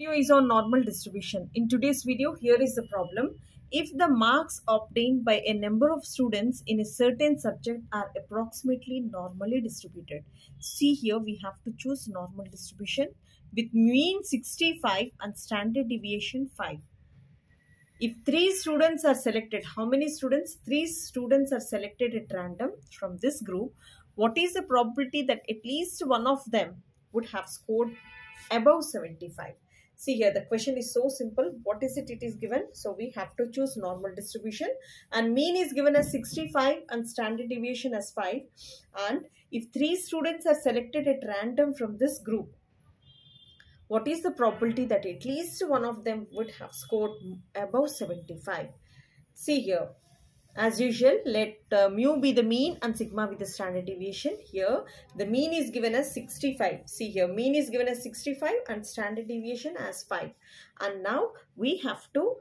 video is on normal distribution. In today's video, here is the problem. If the marks obtained by a number of students in a certain subject are approximately normally distributed. See here, we have to choose normal distribution with mean 65 and standard deviation 5. If three students are selected, how many students? Three students are selected at random from this group. What is the probability that at least one of them would have scored above 75? See here, the question is so simple. What is it it is given? So we have to choose normal distribution and mean is given as 65 and standard deviation as 5. And if three students are selected at random from this group, what is the probability that at least one of them would have scored above 75? See here, as usual, let uh, mu be the mean and sigma be the standard deviation. Here, the mean is given as 65. See here, mean is given as 65 and standard deviation as 5. And now we have to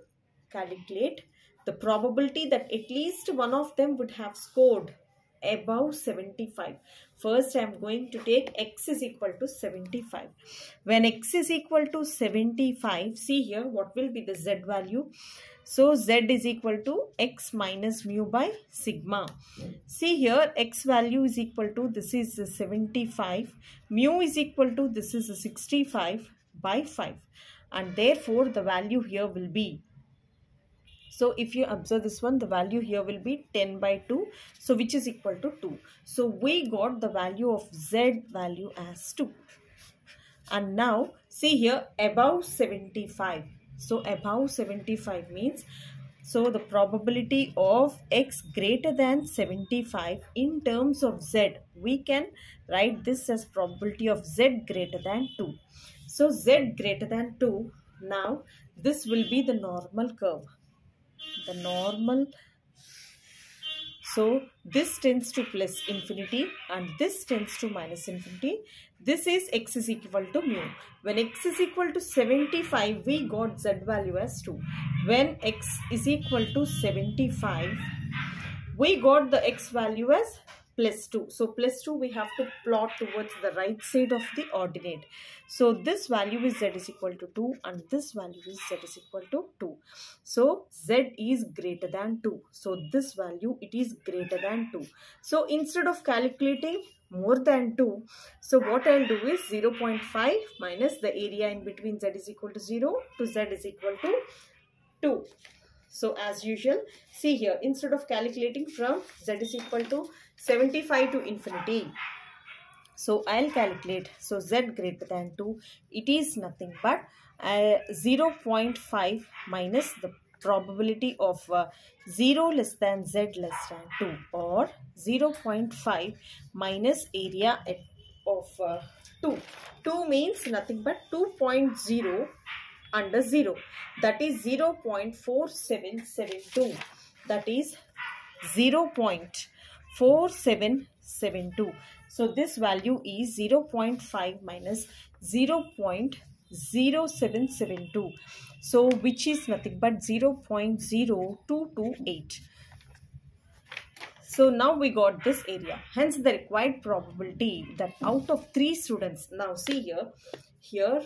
calculate the probability that at least one of them would have scored above 75. First, I am going to take x is equal to 75. When x is equal to 75, see here what will be the z value. So, z is equal to x minus mu by sigma. See here x value is equal to this is 75. Mu is equal to this is 65 by 5. And therefore, the value here will be so if you observe this one, the value here will be 10 by 2. So which is equal to 2. So we got the value of Z value as 2. And now see here above 75. So above 75 means so the probability of x greater than 75 in terms of z, we can write this as probability of z greater than 2. So z greater than 2, now this will be the normal curve the normal so this tends to plus infinity and this tends to minus infinity. This is x is equal to mu. When x is equal to 75 we got z value as 2 when x is equal to 75 we got the x value as plus 2. So plus 2 we have to plot towards the right side of the ordinate. So this value is z is equal to 2 and this value is z is equal to 2. So z is greater than 2. So this value it is greater than 2. So instead of calculating more than 2, so what I'll do is 0 0.5 minus the area in between z is equal to 0 to z is equal to 2. So as usual, see here, instead of calculating from z is equal to 75 to infinity. So I'll calculate. So z greater than 2, it is nothing but uh, 0 0.5 minus the probability of uh, 0 less than z less than 2 or 0 0.5 minus area of uh, 2. 2 means nothing but 2.0 under 0 that is 0 0.4772 that is 0 0.4772 so this value is 0 0.5 minus 0 0.0772 so which is nothing but 0 0.0228 so now we got this area. Hence the required probability that out of three students now see here here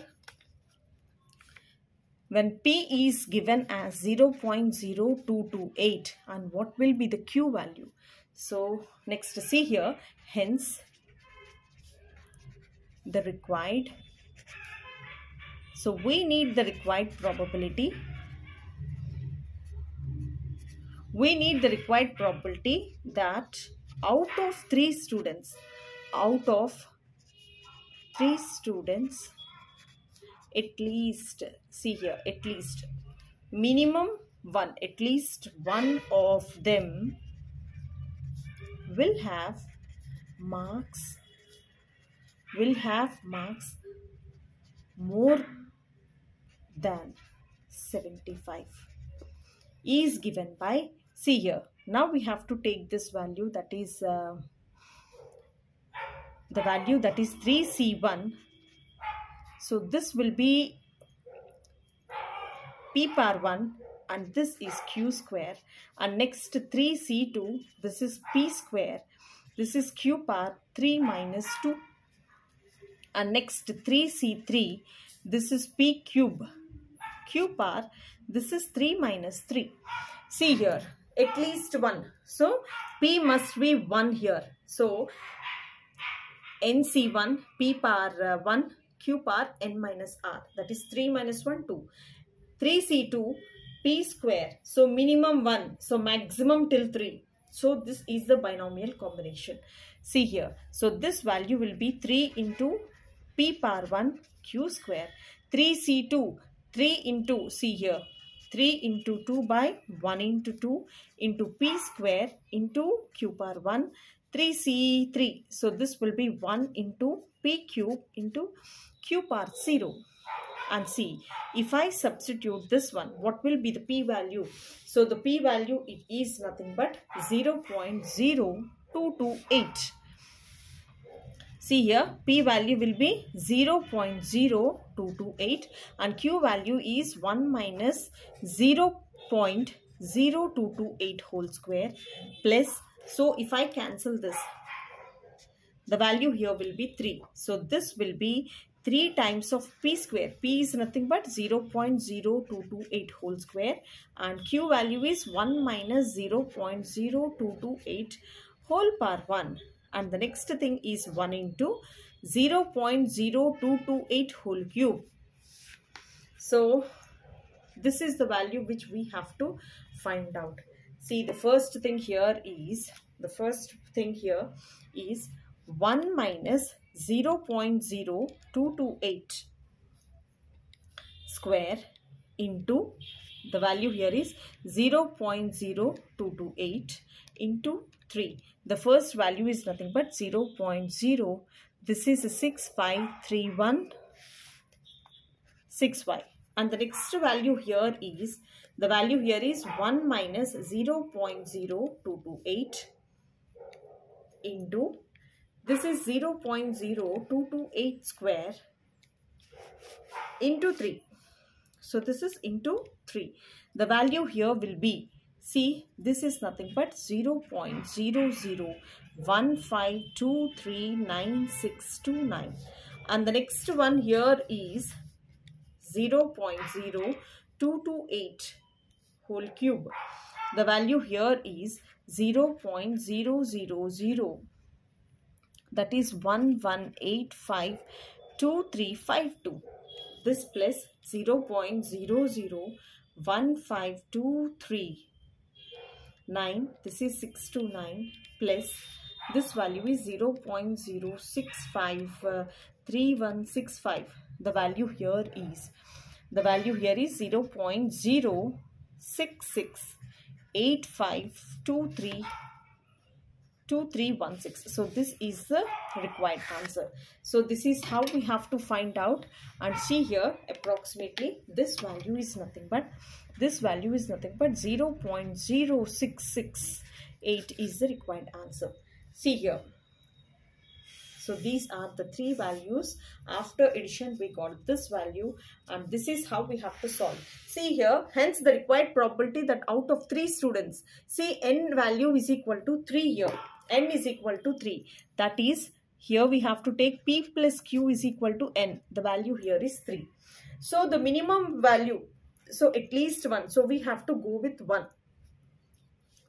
when P is given as 0.0228 and what will be the Q value. So next to see here, hence the required. So we need the required probability. We need the required probability that out of three students, out of three students, at least see here at least minimum one at least one of them will have marks will have marks more than 75 is given by see here now we have to take this value that is uh, the value that is 3c1 so this will be P power 1 and this is Q square. And next 3C2, this is P square. This is Q power 3 minus 2. And next 3C3, this is p cube q bar this is 3 minus 3 see here at least 1 so p must be 1 here so nc1 p power uh, 1 q power n minus r. That is 3 minus 1 2 3c2 p square. So minimum 1 so maximum till 3 so this is the binomial combination. See here. So this value will be 3 into p power 1 q square. 3c2 3 into see here 3 into 2 by 1 into 2 into p square into q power 1 3c3 so this will be 1 into p cube into q power 0 and see if I substitute this one what will be the p value? So the p value it is nothing but 0 0.0228 See here, P value will be 0 0.0228 and Q value is 1 minus 0 0.0228 whole square plus, so if I cancel this, the value here will be 3. So this will be 3 times of P square. P is nothing but 0 0.0228 whole square and Q value is 1 minus 0 0.0228 whole power 1 and the next thing is 1 into 0 0.0228 whole cube. So this is the value which we have to find out. See the first thing here is the first thing here is 1 minus 0 0.0228 square into the value here is 0 0.0228 into 3 the first value is nothing but 0 0.0. This is 6531 And the next value here is, the value here is 1 minus 0 0.0228 into, this is 0 0.0228 square into 3. So this is into 3. The value here will be See, this is nothing but 0 0.0015239629 and the next one here is 0 0.0228 whole cube. The value here is 0 0.000 that is 11852352. This plus 0 0.001523 9 this is 6 to 9 plus this value is 0 0.0653165 uh, the value here is the value here is 0 0.0668523 2316 so this is the required answer. So this is how we have to find out. And see here approximately this value is nothing but this value is nothing but 0 0.0668 is the required answer. See here so these are the three values. After addition, we got this value and this is how we have to solve. See here, hence the required probability that out of three students, see n value is equal to 3 here n is equal to 3. That is, here we have to take p plus q is equal to n. The value here is 3. So the minimum value, so at least 1. So we have to go with 1.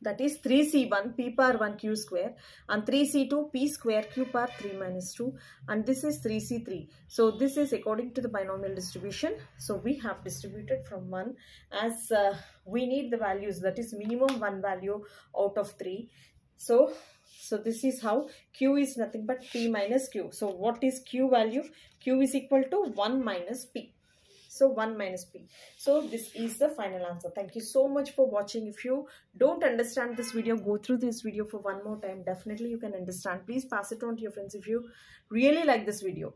That is 3c1 p power 1 q square and 3c2 p square q power 3 minus 2 and this is 3c3. So this is according to the binomial distribution. So we have distributed from 1 as uh, we need the values that is minimum 1 value out of 3. So so this is how Q is nothing but P minus Q. So what is Q value? Q is equal to 1 minus P. So 1 minus P. So this is the final answer. Thank you so much for watching. If you don't understand this video, go through this video for one more time. Definitely you can understand. Please pass it on to your friends if you really like this video.